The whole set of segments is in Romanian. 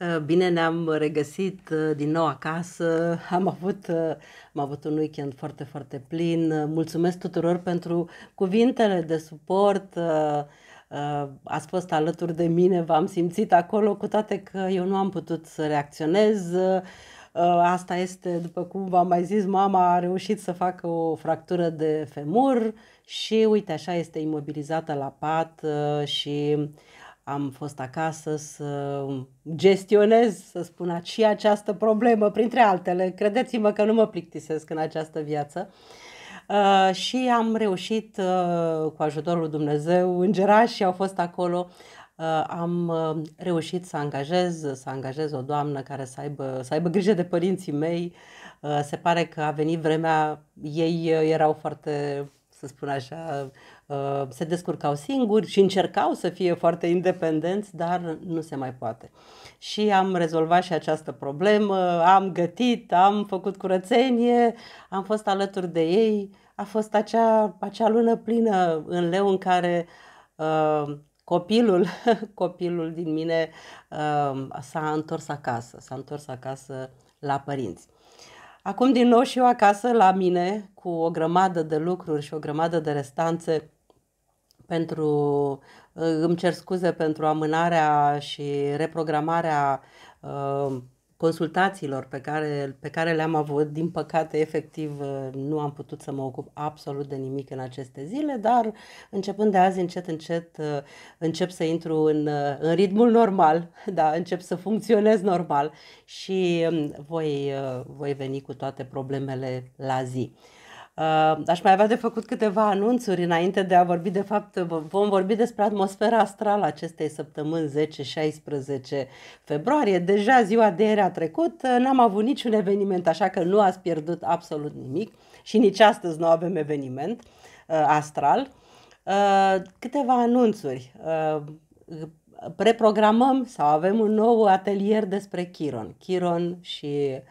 Uh, bine ne-am regăsit uh, din nou acasă. Am avut, uh, am avut un weekend foarte, foarte plin. Mulțumesc tuturor pentru cuvintele de suport. Ați fost alături de mine, v-am simțit acolo, cu toate că eu nu am putut să reacționez. Asta este, după cum v-am mai zis, mama a reușit să facă o fractură de femur și uite așa este imobilizată la pat și am fost acasă să gestionez, să spun, și această problemă, printre altele. Credeți-mă că nu mă plictisesc în această viață. Uh, și am reușit, uh, cu ajutorul lui Dumnezeu, îngerașii au fost acolo, uh, am uh, reușit să angajez, să angajez o doamnă care să aibă, să aibă grijă de părinții mei. Uh, se pare că a venit vremea, ei uh, erau foarte să spun așa, uh, se descurcau singuri și încercau să fie foarte independenți, dar nu se mai poate. Și am rezolvat și această problemă, am gătit, am făcut curățenie, am fost alături de ei. A fost acea, acea lună plină în leu în care uh, copilul, copilul din mine uh, s-a întors acasă, s-a întors acasă la părinți. Acum din nou și eu acasă la mine cu o grămadă de lucruri și o grămadă de restanțe pentru îmi cer scuze pentru amânarea și reprogramarea uh, consultațiilor pe care, pe care le-am avut. Din păcate, efectiv, nu am putut să mă ocup absolut de nimic în aceste zile, dar începând de azi, încet, încet, încep să intru în, în ritmul normal, da, încep să funcționez normal și um, voi, voi veni cu toate problemele la zi. Uh, aș mai avea de făcut câteva anunțuri înainte de a vorbi, de fapt, vom vorbi despre atmosfera astrală acestei săptămâni 10-16 februarie. Deja ziua de ieri a trecut, uh, n-am avut niciun eveniment, așa că nu ați pierdut absolut nimic și nici astăzi nu avem eveniment uh, astral. Câteva anunțuri. Preprogramăm sau avem un nou atelier despre Chiron. Chiron și uh, Uh,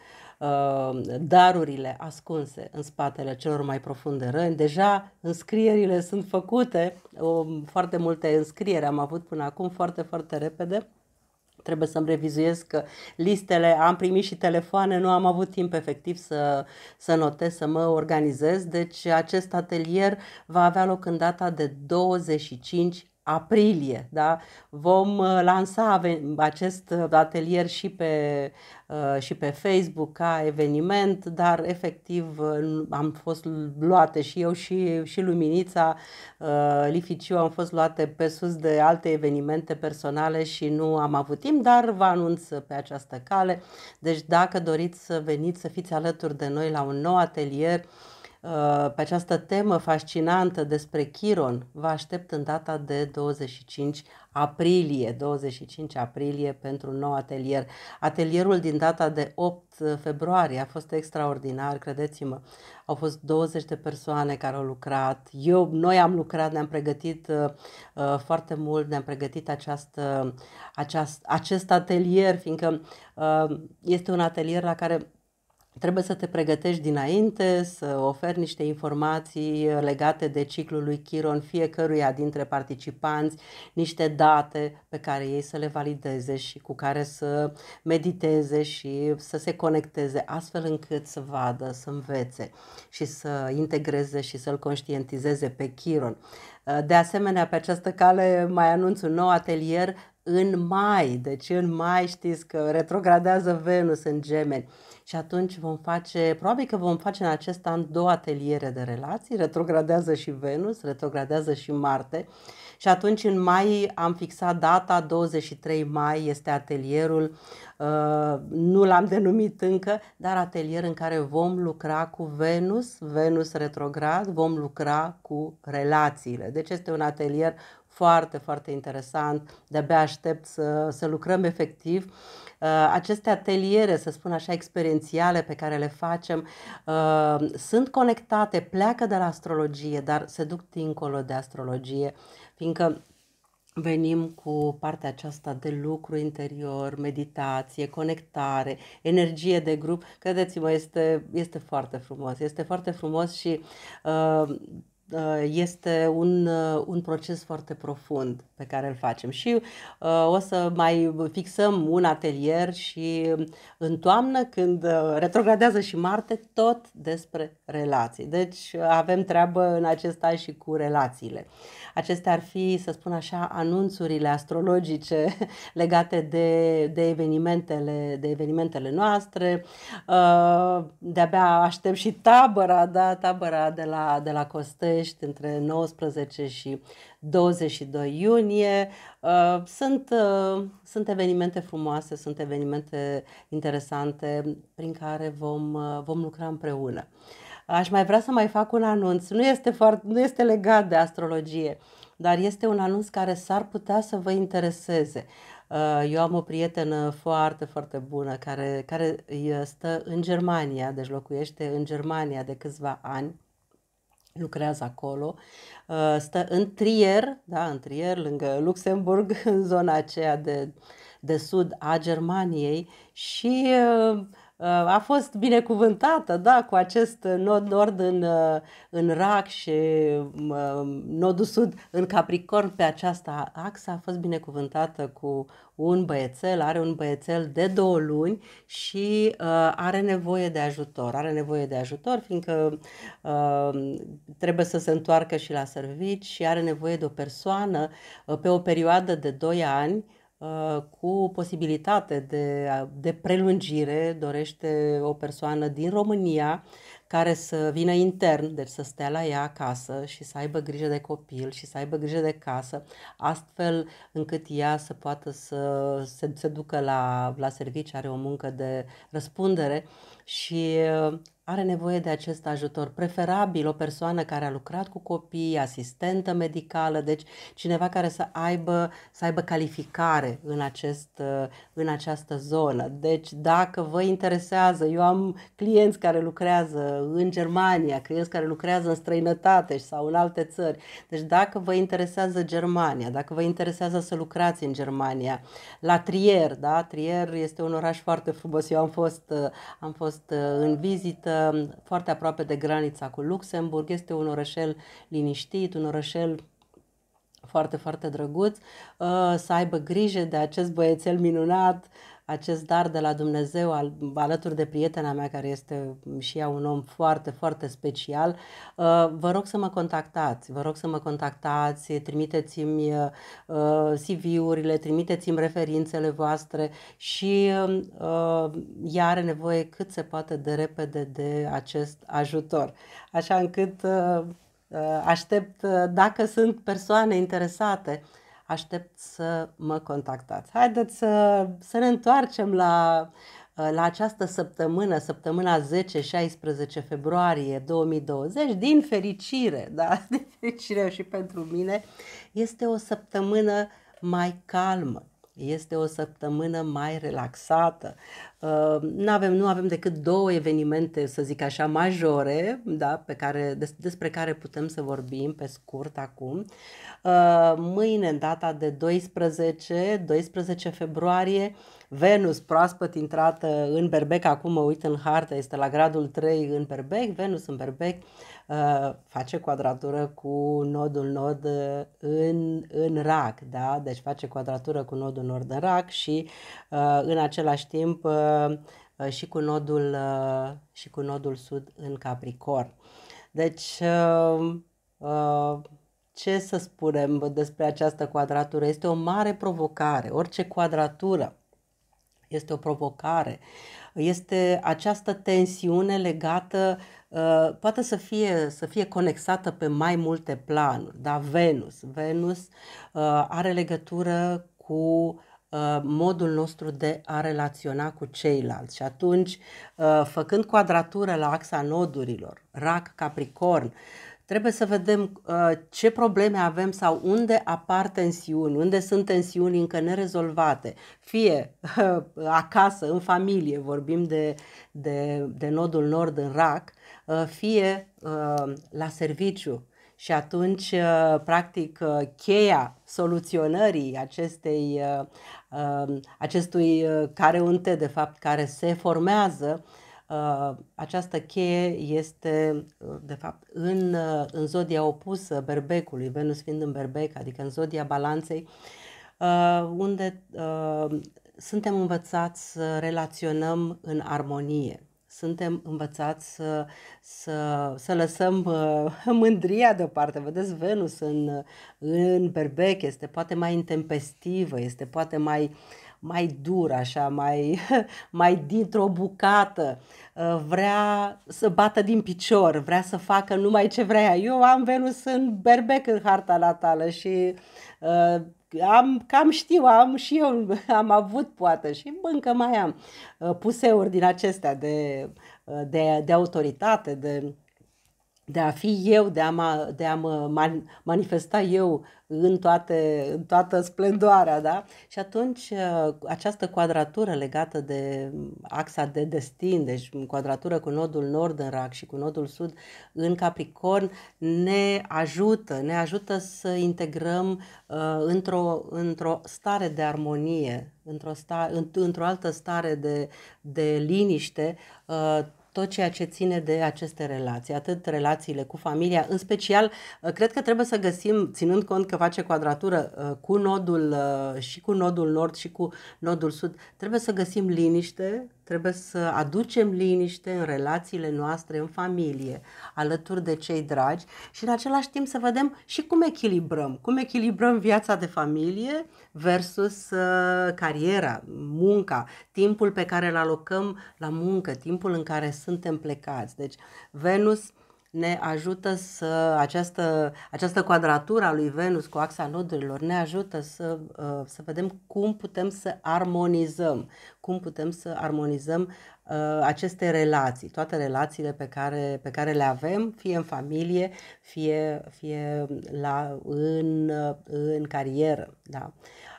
darurile ascunse în spatele celor mai profunde răni. Deja înscrierile sunt făcute, foarte multe înscrieri am avut până acum, foarte, foarte repede. Trebuie să-mi revizuiesc listele, am primit și telefoane, nu am avut timp efectiv să, să notez, să mă organizez, deci acest atelier va avea loc în data de 25 aprilie. Da? Vom uh, lansa acest uh, atelier și pe, uh, și pe Facebook ca eveniment, dar efectiv am fost luate și eu și, și Luminița, Lificiu am fost luate pe sus de alte evenimente personale și nu am avut timp, dar vă anunț pe această cale. Deci dacă doriți să veniți să fiți alături de noi la un nou atelier, Uh, pe această temă fascinantă despre Chiron, vă aștept în data de 25 aprilie, 25 aprilie pentru un nou atelier. Atelierul din data de 8 februarie a fost extraordinar, credeți-mă. Au fost 20 de persoane care au lucrat. Eu, noi am lucrat, ne-am pregătit uh, uh foarte mult, ne-am pregătit această, aceast, acest atelier, fiindcă uh, este un atelier la care Trebuie să te pregătești dinainte, să oferi niște informații legate de ciclul lui Chiron fiecăruia dintre participanți, niște date pe care ei să le valideze și cu care să mediteze și să se conecteze astfel încât să vadă, să învețe și să integreze și să-l conștientizeze pe Chiron. De asemenea, pe această cale mai anunț un nou atelier în mai, deci în mai știți că retrogradează Venus în gemeni și atunci vom face, probabil că vom face în acest an două ateliere de relații, retrogradează și Venus, retrogradează și Marte și atunci în mai am fixat data, 23 mai este atelierul, uh, nu l-am denumit încă, dar atelier în care vom lucra cu Venus, Venus retrograd, vom lucra cu relațiile. Deci este un atelier foarte, foarte interesant, de-abia aștept să, să lucrăm efectiv. Uh, aceste ateliere, să spun așa, experiențiale pe care le facem, uh, sunt conectate, pleacă de la astrologie, dar se duc dincolo de astrologie, fiindcă venim cu partea aceasta de lucru interior, meditație, conectare, energie de grup. Credeți-mă, este, este foarte frumos. Este foarte frumos și uh, Uh, este un, uh, un proces foarte profund pe care îl facem și uh, o să mai fixăm un atelier și în toamnă când uh, retrogradează și Marte tot despre relații. Deci avem treabă în acest an și cu relațiile. Acestea ar fi, să spun așa, anunțurile astrologice legate de, de, evenimentele, de evenimentele noastre. Uh, de-abia aștept și tabăra, da, tabăra de la, de la Costești între 19 și 22 iunie. Uh, sunt, uh, sunt evenimente frumoase, sunt evenimente interesante prin care vom, vom lucra împreună. Aș mai vrea să mai fac un anunț. Nu este, foarte, nu este legat de astrologie, dar este un anunț care s-ar putea să vă intereseze. Uh, eu am o prietenă foarte, foarte bună care, care stă în Germania, deci locuiește în Germania de câțiva ani, lucrează acolo, uh, stă în Trier, da, în Trier, lângă Luxemburg, în zona aceea de, de sud a Germaniei și uh, Uh, a fost binecuvântată, da, cu acest nod nord în, uh, în rac și uh, nodul sud în Capricorn pe această axă a fost binecuvântată cu un băiețel, are un băiețel de două luni și uh, are nevoie de ajutor. Are nevoie de ajutor fiindcă uh, trebuie să se întoarcă și la servici și are nevoie de o persoană uh, pe o perioadă de 2 ani Uh, cu posibilitate de, de prelungire, dorește o persoană din România care să vină intern, deci să stea la ea acasă și să aibă grijă de copil și să aibă grijă de casă, astfel încât ea să poată să se, se ducă la, la serviciu, are o muncă de răspundere și uh, are nevoie de acest ajutor. Preferabil o persoană care a lucrat cu copii, asistentă medicală, deci cineva care să aibă, să aibă calificare în, acest, în această zonă. Deci dacă vă interesează, eu am clienți care lucrează în Germania, clienți care lucrează în străinătate sau în alte țări. Deci dacă vă interesează Germania, dacă vă interesează să lucrați în Germania, la Trier, da? Trier este un oraș foarte frumos. Eu am fost, am fost în vizită foarte aproape de granița cu Luxemburg. Este un orășel liniștit, un orășel foarte, foarte drăguț. Uh, să aibă grijă de acest băiețel minunat, acest dar de la Dumnezeu al, alături de prietena mea care este și ea un om foarte, foarte special. Uh, vă rog să mă contactați, vă rog să mă contactați, trimiteți-mi uh, CV-urile, trimiteți-mi referințele voastre și uh, ea are nevoie cât se poate de repede de acest ajutor. Așa încât aștept, dacă sunt persoane interesate, aștept să mă contactați. Haideți să, să ne întoarcem la, la această săptămână, săptămâna 10-16 februarie 2020, din fericire, da, din fericire și pentru mine, este o săptămână mai calmă, este o săptămână mai relaxată. Uh, nu avem, nu avem decât două evenimente, să zic așa, majore, da, pe care, des, despre care putem să vorbim pe scurt acum. Uh, mâine, în data de 12, 12 februarie, Venus proaspăt intrată în Berbec, acum mă uit în hartă, este la gradul 3 în Berbec, Venus în Berbec uh, face quadratură cu nodul nod uh, în, în rac, da? deci face quadratură cu nodul nord în rac și uh, în același timp uh, uh, și cu nodul uh, și cu nodul sud în Capricorn. Deci uh, uh, ce să spunem despre această quadratură? Este o mare provocare. Orice quadratură este o provocare. Este această tensiune legată, uh, poate să fie, să fie conexată pe mai multe planuri. Da, Venus. Venus uh, are legătură cu uh, modul nostru de a relaționa cu ceilalți. Și atunci, făcând quadratură la axa nodurilor, rac, capricorn, Trebuie să vedem uh, ce probleme avem sau unde apar tensiuni, unde sunt tensiuni încă nerezolvate. Fie uh, acasă, în familie, vorbim de, de, de nodul nord în RAC, uh, fie uh, la serviciu. Și atunci, uh, practic, uh, cheia soluționării acestei, uh, uh, acestui uh, care unte, de fapt, care se formează, Uh, această cheie este, uh, de fapt, în, uh, în zodia opusă berbecului, Venus fiind în berbec, adică în zodia balanței, unde suntem învățați să relaționăm în armonie. Suntem învățați să, să, să lăsăm mândria deoparte. Vedeți, Venus în, în berbec este poate mai intempestivă, este poate mai uh, mai dur, așa, mai, mai dintr-o bucată, uh, vrea să bată din picior, vrea să facă numai ce vrea. Eu am Venus în berbec în harta natală și uh, am, cam știu, am și eu, am avut poate și încă mai am uh, puseuri din acestea de, uh, de, de autoritate, de de a fi eu, de a mă, de a mă man, manifesta eu în, toate, în toată splendoarea, da? Și atunci uh, această quadratură legată de axa de destin, deci quadratură cu nodul nord în rac și cu nodul sud în Capricorn, ne ajută, ne ajută să integrăm uh, într-o, într-o stare de armonie, într-o, sta, într-o altă stare de, de liniște, uh, tot ceea ce ține de aceste relații, atât relațiile cu familia, în special, uh, cred că trebuie să găsim, ținând cont că face quadratură uh, cu nodul uh, și cu nodul nord și cu nodul sud, trebuie să găsim liniște, trebuie să aducem liniște în relațiile noastre, în familie, alături de cei dragi și în același timp să vedem și cum echilibrăm, cum echilibrăm viața de familie versus uh, cariera, munca, timpul pe care îl alocăm la muncă, timpul în care suntem plecați. Deci Venus ne ajută să, această, această quadratură a lui Venus cu axa nodurilor ne ajută să, uh, să vedem cum putem să armonizăm, cum putem să armonizăm uh, aceste relații, toate relațiile pe care, pe care le avem, fie în familie, fie, fie la, în, în carieră. Da.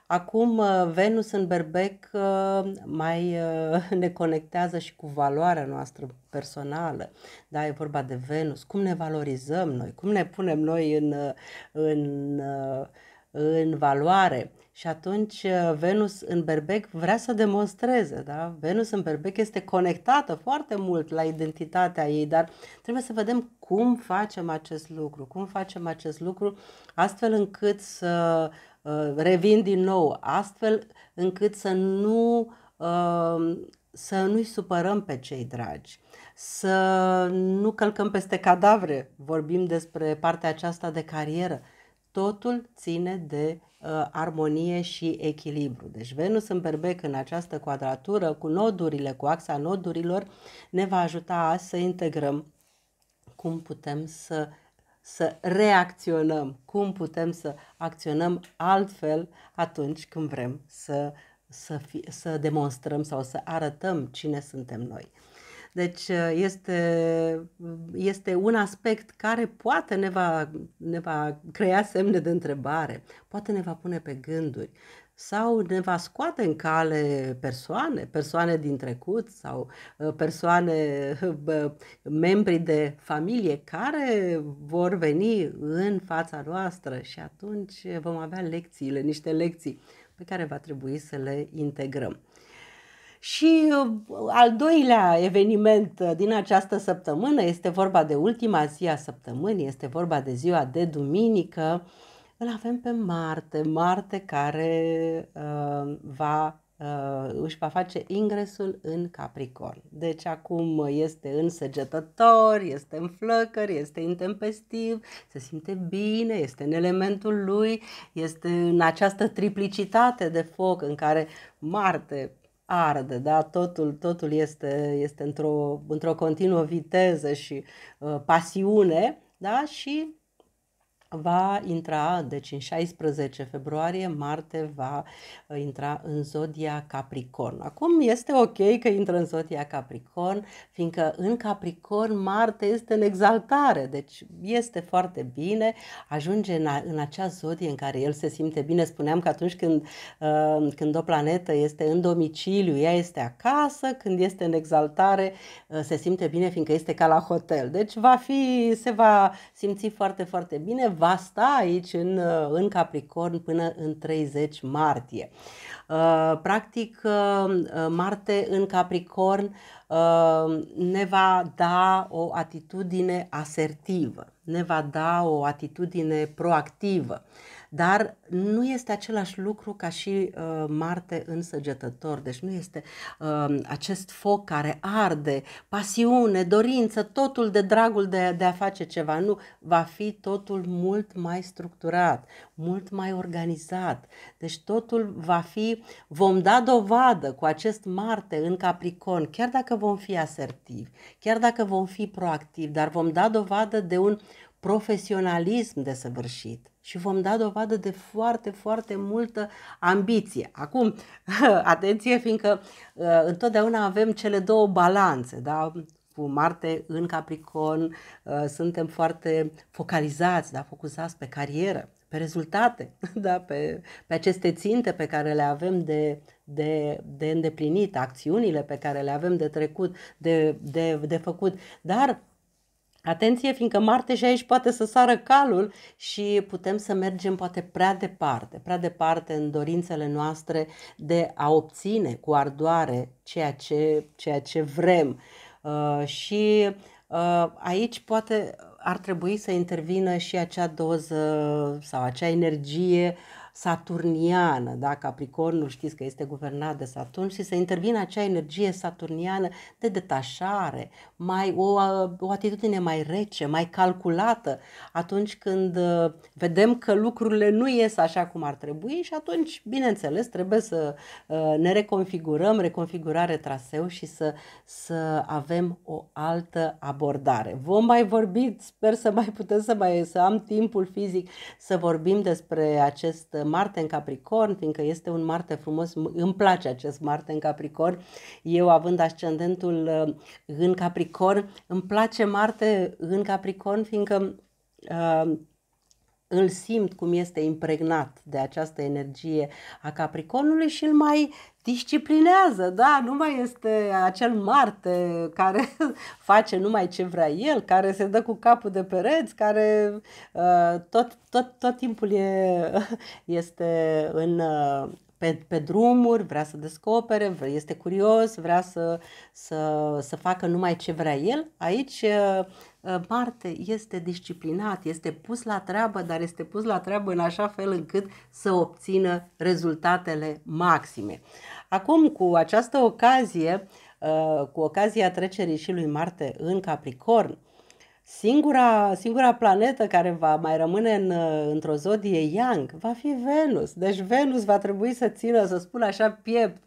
Acum uh, Venus în berbec uh, mai uh, ne conectează și cu valoarea noastră personală. Da, e vorba de Venus, cum ne valorizăm noi, cum ne punem noi în, în, în valoare. Și atunci Venus în berbec vrea să demonstreze, da? Venus în berbec este conectată foarte mult la identitatea ei, dar trebuie să vedem cum facem acest lucru, cum facem acest lucru astfel încât să Uh, revin din nou, astfel încât să nu uh, să nu-i supărăm pe cei dragi, să nu călcăm peste cadavre, vorbim despre partea aceasta de carieră. Totul ține de uh, armonie și echilibru. Deci Venus în berbec în această quadratură cu nodurile, cu axa nodurilor, ne va ajuta azi să integrăm cum putem să să reacționăm, cum putem să acționăm altfel atunci când vrem să, să, fi, să demonstrăm sau să arătăm cine suntem noi. Deci este, este un aspect care poate ne va, ne va crea semne de întrebare, poate ne va pune pe gânduri sau ne va scoate în cale persoane, persoane din trecut sau uh, persoane, membri de familie care vor veni în fața noastră și atunci vom avea lecțiile, niște lecții pe care va trebui să le integrăm. Și uh, al doilea eveniment uh, din această săptămână este vorba de ultima zi a săptămânii, este vorba de ziua de duminică, îl avem pe Marte, Marte care uh, va uh, își va face ingresul în Capricorn. Deci acum este în săgetător, este în flăcări, este intempestiv, se simte bine, este în elementul lui, este în această triplicitate de foc în care Marte arde, da? totul, totul este, este într-o, într-o continuă viteză și uh, pasiune da? și va intra, deci în 16 februarie, Marte va uh, intra în zodia Capricorn. Acum este ok că intră în zodia Capricorn, fiindcă în Capricorn Marte este în exaltare, deci este foarte bine, ajunge în, a, în acea zodie în care el se simte bine. Spuneam că atunci când, uh, când o planetă este în domiciliu, ea este acasă, când este în exaltare, uh, se simte bine, fiindcă este ca la hotel. Deci va fi, se va simți foarte, foarte bine, va va sta aici în, în Capricorn până în 30 martie. Practic, Marte în Capricorn ne va da o atitudine asertivă, ne va da o atitudine proactivă dar nu este același lucru ca și uh, Marte în săgetător, deci nu este uh, acest foc care arde, pasiune, dorință, totul de dragul de, de a face ceva, nu, va fi totul mult mai structurat, mult mai organizat, deci totul va fi, vom da dovadă cu acest Marte în Capricorn, chiar dacă vom fi asertivi, chiar dacă vom fi proactivi, dar vom da dovadă de un profesionalism desăvârșit și vom da dovadă de foarte, foarte multă ambiție. Acum, atenție, fiindcă uh, întotdeauna avem cele două balanțe, da? cu Marte în Capricorn, uh, suntem foarte focalizați, da, focusați pe carieră, pe rezultate, da, pe, pe aceste ținte pe care le avem de, de, de îndeplinit, acțiunile pe care le avem de trecut, de, de, de făcut. Dar Atenție, fiindcă Marte și aici poate să sară calul și putem să mergem poate prea departe, prea departe în dorințele noastre de a obține cu ardoare ceea ce, ceea ce vrem. Uh, și uh, aici poate ar trebui să intervină și acea doză sau acea energie saturniană, da? Capricornul știți că este guvernat de Saturn și să intervină acea energie saturniană de detașare, mai o, o atitudine mai rece, mai calculată atunci când uh, vedem că lucrurile nu ies așa cum ar trebui și atunci, bineînțeles, trebuie să uh, ne reconfigurăm, reconfigurare traseu și să, să avem o altă abordare. Vom mai vorbi, sper să mai putem să mai să am timpul fizic să vorbim despre acest Marte în Capricorn, fiindcă este un Marte frumos, îmi place acest Marte în Capricorn. Eu având ascendentul uh, în Capricorn, îmi place Marte în Capricorn, fiindcă uh, îl simt cum este impregnat de această energie a Capricornului și îl mai disciplinează, da, nu mai este acel Marte care face numai ce vrea el, care se dă cu capul de pereți, care uh, tot, tot, tot timpul e, este în, uh, pe, pe drumuri, vrea să descopere, vrea, este curios, vrea să, să, să facă numai ce vrea el. Aici uh, uh, Marte este disciplinat, este pus la treabă, dar este pus la treabă în așa fel încât să obțină rezultatele maxime. Acum, cu această ocazie, uh, cu ocazia trecerii și lui Marte în Capricorn, Singura, singura planetă care va mai rămâne în, într-o zodie Yang va fi Venus. Deci Venus va trebui să țină, să spun așa, piept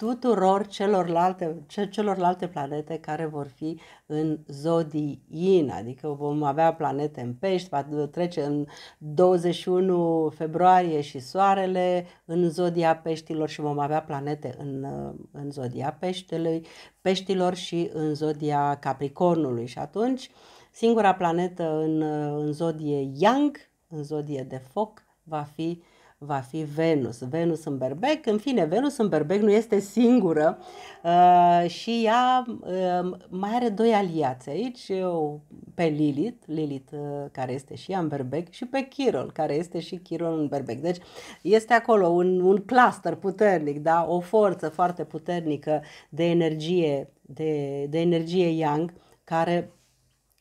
tuturor celorlalte, celorlalte planete care vor fi în zodii Yin, adică vom avea planete în pești, va trece în 21 februarie și soarele în zodia peștilor și vom avea planete în, în zodia peștelui, peștilor și în zodia Capricornului. Și atunci Singura planetă în, în zodie Yang, în zodie de foc, va fi va fi Venus. Venus în berbec, în fine, Venus în berbec nu este singură uh, și ea uh, mai are doi aliați aici, uh, pe Lilith, Lilith uh, care este și ea în berbec și pe Chiron, care este și Chiron în berbec. Deci este acolo un, un cluster puternic, da? o forță foarte puternică de energie, de, de energie Yang, care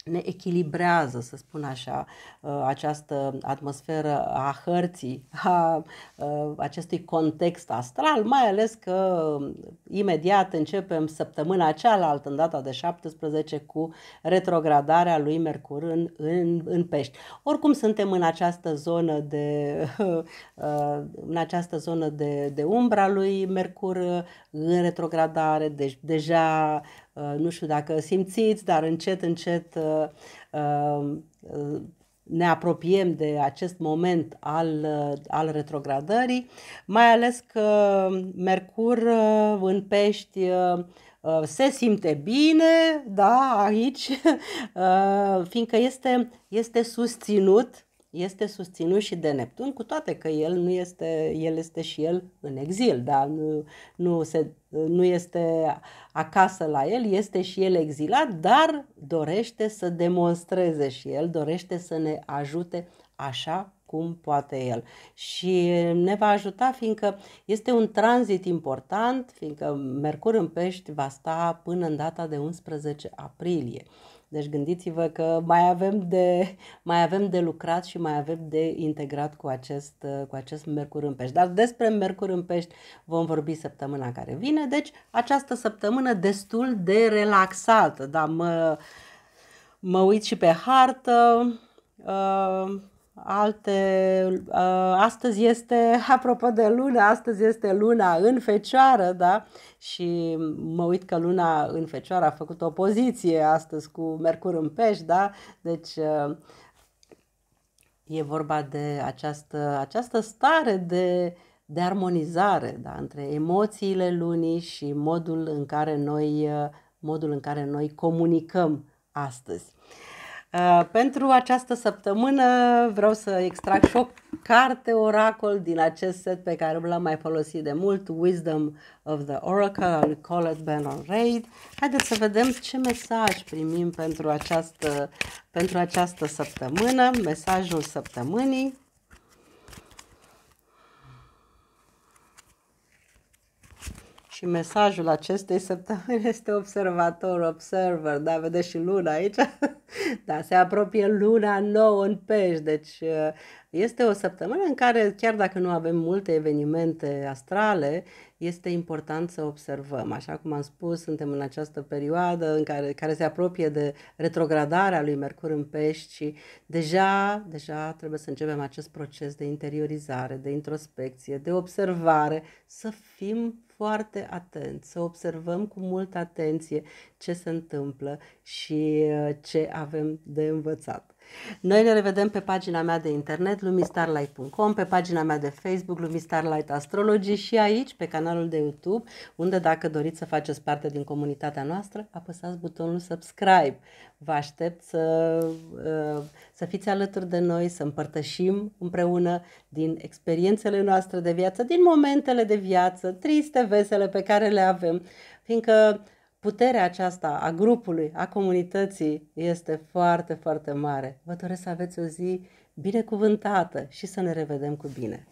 ne echilibrează, să spun așa, uh, această atmosferă a hărții, a uh, acestui context astral, mai ales că imediat începem săptămâna cealaltă, în data de 17, cu retrogradarea lui Mercur în, în, în pești. Oricum suntem în această zonă de, uh, în această zonă de, de umbra lui Mercur în retrogradare, deci deja Uh, nu știu dacă simțiți, dar încet, încet uh, uh, ne apropiem de acest moment al, al retrogradării, mai ales că Mercur în pești se simte bine, da, aici, fiindcă este, este susținut este susținut și de Neptun, cu toate că el nu este, el este și el în exil, da? nu, nu, se, nu este acasă la el, este și el exilat, dar dorește să demonstreze și el, dorește să ne ajute așa cum poate el. Și ne va ajuta fiindcă este un tranzit important, fiindcă Mercur în pești va sta până în data de 11 aprilie. Deci gândiți-vă că mai avem de, mai avem de lucrat și mai avem de integrat cu acest, cu acest Mercur în pești. Dar despre Mercur în pești vom vorbi săptămâna care vine. Deci această săptămână destul de relaxată. Da, mă, mă uit și pe hartă. Uh, alte, uh, astăzi este, apropo de lună, astăzi este luna în fecioară, da? Și mă uit că luna în fecioară a făcut o poziție astăzi cu Mercur în pești, da? Deci uh, e vorba de această, această stare de, de armonizare, da? Între emoțiile lunii și modul în care noi, uh, modul în care noi comunicăm astăzi. Uh, pentru această săptămână vreau să extrag și o carte oracol din acest set pe care l-am mai folosit de mult, Wisdom of the Oracle al Colette Bannon Reid. Haideți să vedem ce mesaj primim pentru această, pentru această săptămână, mesajul săptămânii. Și mesajul acestei săptămâni este observator, observer, da, vedeți și luna aici? da, se apropie luna nouă în pești, deci uh, este o săptămână în care, chiar dacă nu avem multe evenimente astrale, este important să observăm. Așa cum am spus, suntem în această perioadă în care, care se apropie de retrogradarea lui Mercur în pești și deja, deja trebuie să începem acest proces de interiorizare, de introspecție, de observare, să fim foarte atenți, să observăm cu multă atenție ce se întâmplă și uh, ce avem de învățat. Noi ne revedem pe pagina mea de internet lumistarlight.com, pe pagina mea de Facebook Lumistarlight Astrology și aici pe canalul de YouTube, unde dacă doriți să faceți parte din comunitatea noastră, apăsați butonul subscribe. Vă aștept să, uh, să fiți alături de noi, să împărtășim împreună din experiențele noastre de viață, din momentele de viață, triste, vesele pe care le avem, fiindcă puterea aceasta a grupului, a comunității este foarte, foarte mare. Vă doresc să aveți o zi binecuvântată și să ne revedem cu bine.